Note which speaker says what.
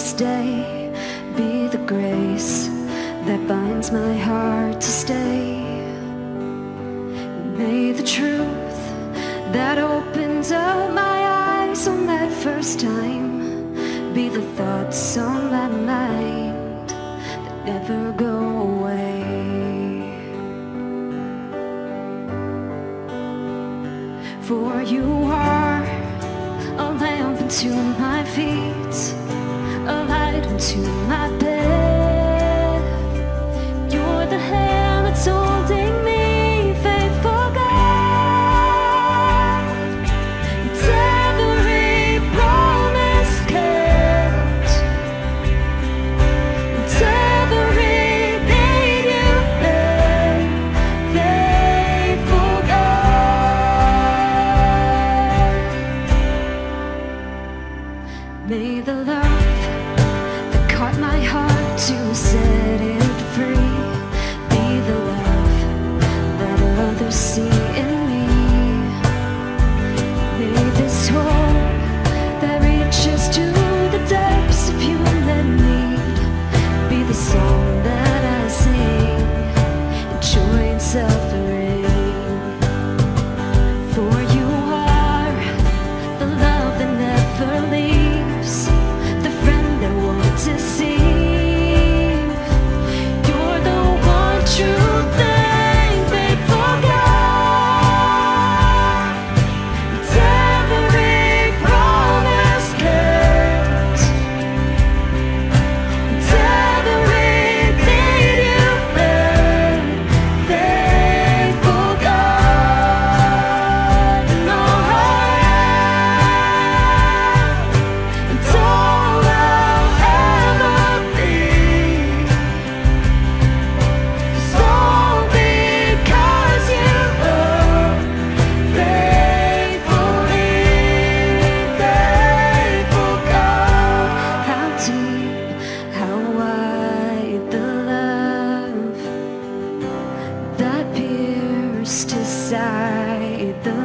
Speaker 1: first day be the grace that binds my heart to stay. May the truth that opens up my eyes on that first time be the thoughts on my mind that never go away. For you are a lamp unto my feet, a light unto my path. inside the